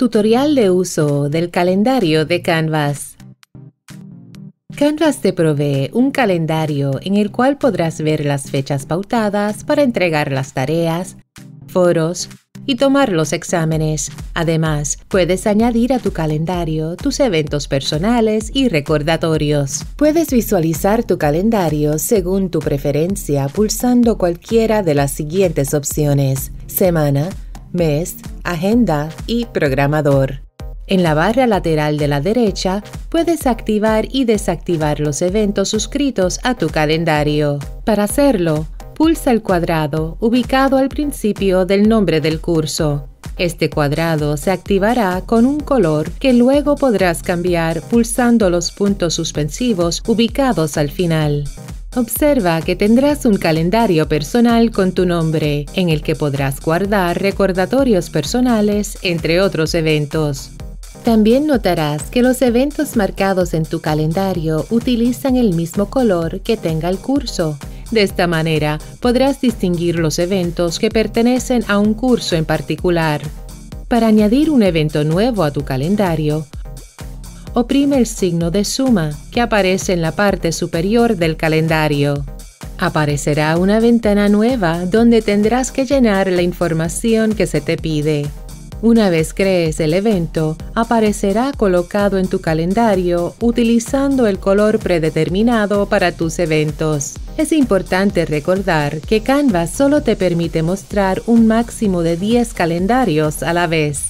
Tutorial de uso del calendario de Canvas. Canvas te provee un calendario en el cual podrás ver las fechas pautadas para entregar las tareas, foros y tomar los exámenes. Además, puedes añadir a tu calendario tus eventos personales y recordatorios. Puedes visualizar tu calendario según tu preferencia pulsando cualquiera de las siguientes opciones. Semana, mes, agenda y programador. En la barra lateral de la derecha puedes activar y desactivar los eventos suscritos a tu calendario. Para hacerlo, pulsa el cuadrado ubicado al principio del nombre del curso. Este cuadrado se activará con un color que luego podrás cambiar pulsando los puntos suspensivos ubicados al final. Observa que tendrás un calendario personal con tu nombre, en el que podrás guardar recordatorios personales, entre otros eventos. También notarás que los eventos marcados en tu calendario utilizan el mismo color que tenga el curso. De esta manera podrás distinguir los eventos que pertenecen a un curso en particular. Para añadir un evento nuevo a tu calendario, oprime el signo de suma que aparece en la parte superior del calendario. Aparecerá una ventana nueva donde tendrás que llenar la información que se te pide. Una vez crees el evento, aparecerá colocado en tu calendario utilizando el color predeterminado para tus eventos. Es importante recordar que Canva solo te permite mostrar un máximo de 10 calendarios a la vez.